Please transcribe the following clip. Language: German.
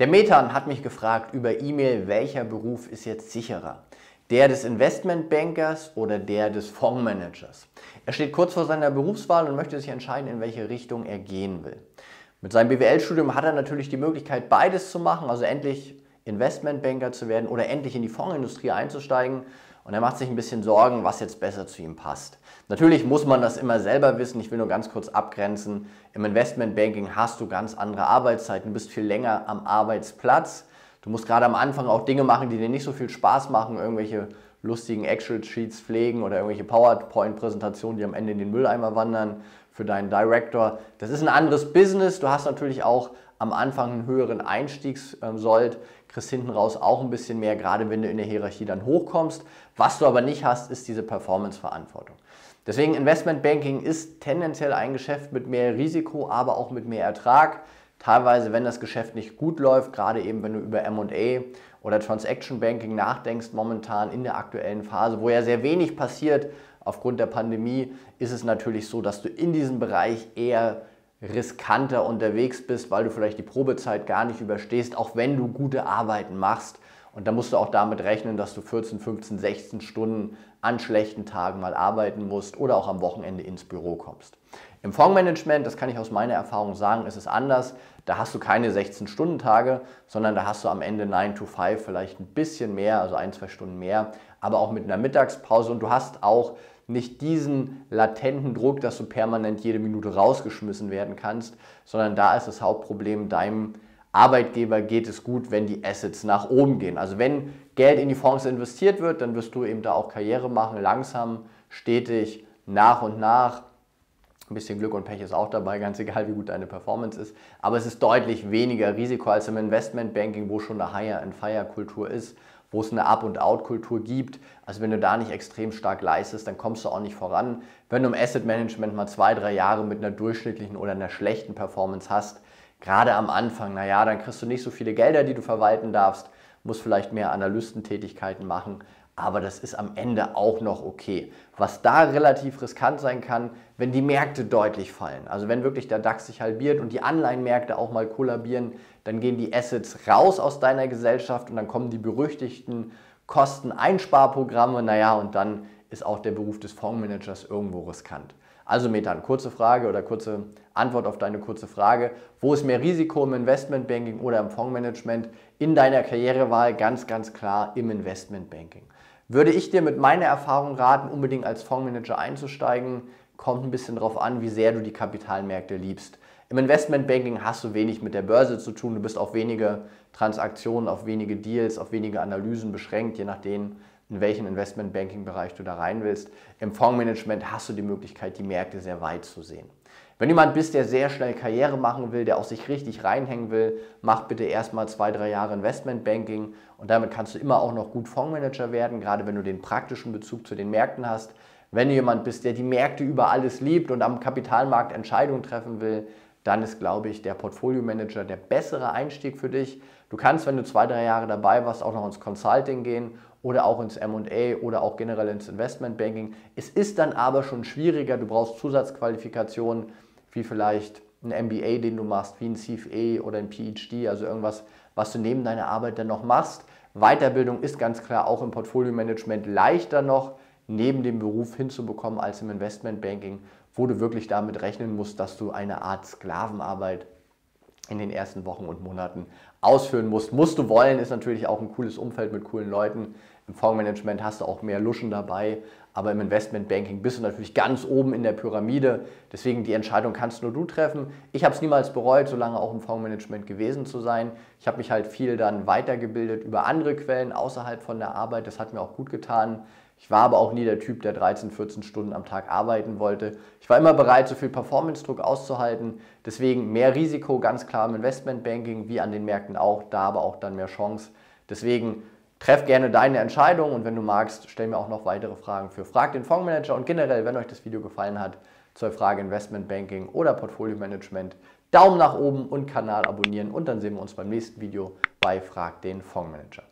Der Methan hat mich gefragt über E-Mail, welcher Beruf ist jetzt sicherer? Der des Investmentbankers oder der des Fondsmanagers? Er steht kurz vor seiner Berufswahl und möchte sich entscheiden, in welche Richtung er gehen will. Mit seinem BWL-Studium hat er natürlich die Möglichkeit, beides zu machen, also endlich Investmentbanker zu werden oder endlich in die Fondsindustrie einzusteigen. Und er macht sich ein bisschen Sorgen, was jetzt besser zu ihm passt. Natürlich muss man das immer selber wissen. Ich will nur ganz kurz abgrenzen. Im Investmentbanking hast du ganz andere Arbeitszeiten. Du bist viel länger am Arbeitsplatz. Du musst gerade am Anfang auch Dinge machen, die dir nicht so viel Spaß machen. Irgendwelche lustigen Excel-Sheets pflegen oder irgendwelche PowerPoint-Präsentationen, die am Ende in den Mülleimer wandern für deinen Director. Das ist ein anderes Business. Du hast natürlich auch am Anfang einen höheren Einstiegssold, kriegst hinten raus auch ein bisschen mehr, gerade wenn du in der Hierarchie dann hochkommst. Was du aber nicht hast, ist diese Performance-Verantwortung. Deswegen Investmentbanking ist tendenziell ein Geschäft mit mehr Risiko, aber auch mit mehr Ertrag. Teilweise, wenn das Geschäft nicht gut läuft, gerade eben wenn du über MA oder Transaction Banking nachdenkst, momentan in der aktuellen Phase, wo ja sehr wenig passiert aufgrund der Pandemie, ist es natürlich so, dass du in diesem Bereich eher riskanter unterwegs bist, weil du vielleicht die Probezeit gar nicht überstehst, auch wenn du gute Arbeiten machst. Und da musst du auch damit rechnen, dass du 14, 15, 16 Stunden an schlechten Tagen mal arbeiten musst oder auch am Wochenende ins Büro kommst. Im Fondsmanagement, das kann ich aus meiner Erfahrung sagen, ist es anders. Da hast du keine 16-Stunden-Tage, sondern da hast du am Ende 9 to 5 vielleicht ein bisschen mehr, also ein, zwei Stunden mehr, aber auch mit einer Mittagspause. Und du hast auch nicht diesen latenten Druck, dass du permanent jede Minute rausgeschmissen werden kannst, sondern da ist das Hauptproblem, deinem Arbeitgeber geht es gut, wenn die Assets nach oben gehen. Also wenn Geld in die Fonds investiert wird, dann wirst du eben da auch Karriere machen, langsam, stetig, nach und nach. Ein bisschen Glück und Pech ist auch dabei, ganz egal, wie gut deine Performance ist. Aber es ist deutlich weniger Risiko als im Investmentbanking, wo schon eine Hire-and-Fire-Kultur ist wo es eine Up- und Out-Kultur gibt. Also wenn du da nicht extrem stark leistest, dann kommst du auch nicht voran. Wenn du im Asset Management mal zwei, drei Jahre mit einer durchschnittlichen oder einer schlechten Performance hast, gerade am Anfang, naja, dann kriegst du nicht so viele Gelder, die du verwalten darfst, musst vielleicht mehr Analystentätigkeiten machen, aber das ist am Ende auch noch okay. Was da relativ riskant sein kann, wenn die Märkte deutlich fallen. Also wenn wirklich der DAX sich halbiert und die Anleihenmärkte auch mal kollabieren, dann gehen die Assets raus aus deiner Gesellschaft und dann kommen die berüchtigten Kosteneinsparprogramme. Naja, und dann ist auch der Beruf des Fondsmanagers irgendwo riskant. Also Methan, kurze Frage oder kurze Antwort auf deine kurze Frage. Wo ist mehr Risiko im Investmentbanking oder im Fondsmanagement? In deiner Karrierewahl ganz, ganz klar im Investmentbanking. Würde ich dir mit meiner Erfahrung raten, unbedingt als Fondsmanager einzusteigen? Kommt ein bisschen darauf an, wie sehr du die Kapitalmärkte liebst. Im Investmentbanking hast du wenig mit der Börse zu tun. Du bist auf wenige Transaktionen, auf wenige Deals, auf wenige Analysen beschränkt, je nachdem, in welchen Investmentbanking-Bereich du da rein willst. Im Fondsmanagement hast du die Möglichkeit, die Märkte sehr weit zu sehen. Wenn jemand bist, der sehr schnell Karriere machen will, der auch sich richtig reinhängen will, mach bitte erstmal zwei, drei Jahre Investmentbanking und damit kannst du immer auch noch gut Fondsmanager werden, gerade wenn du den praktischen Bezug zu den Märkten hast. Wenn du jemand bist, der die Märkte über alles liebt und am Kapitalmarkt Entscheidungen treffen will, dann ist, glaube ich, der Portfolio Manager der bessere Einstieg für dich. Du kannst, wenn du zwei, drei Jahre dabei warst, auch noch ins Consulting gehen oder auch ins MA oder auch generell ins Investmentbanking. Es ist dann aber schon schwieriger, du brauchst Zusatzqualifikationen wie vielleicht ein MBA, den du machst, wie ein CFA oder ein PhD, also irgendwas, was du neben deiner Arbeit dann noch machst. Weiterbildung ist ganz klar auch im Portfolio-Management leichter noch neben dem Beruf hinzubekommen als im Investmentbanking, wo du wirklich damit rechnen musst, dass du eine Art Sklavenarbeit in den ersten Wochen und Monaten ausführen musst. Musst du wollen, ist natürlich auch ein cooles Umfeld mit coolen Leuten. Im Fondsmanagement hast du auch mehr Luschen dabei, aber im Investmentbanking bist du natürlich ganz oben in der Pyramide. Deswegen die Entscheidung kannst nur du treffen. Ich habe es niemals bereut, so lange auch im Fondsmanagement gewesen zu sein. Ich habe mich halt viel dann weitergebildet über andere Quellen außerhalb von der Arbeit. Das hat mir auch gut getan. Ich war aber auch nie der Typ, der 13, 14 Stunden am Tag arbeiten wollte. Ich war immer bereit, so viel Performance-Druck auszuhalten. Deswegen mehr Risiko, ganz klar im Investmentbanking, wie an den Märkten auch, da aber auch dann mehr Chance. Deswegen treff gerne deine Entscheidung und wenn du magst, stell mir auch noch weitere Fragen für Frag den Fondsmanager und generell, wenn euch das Video gefallen hat, zur Frage Investmentbanking oder Portfolio Management, Daumen nach oben und Kanal abonnieren und dann sehen wir uns beim nächsten Video bei Frag den Fondsmanager.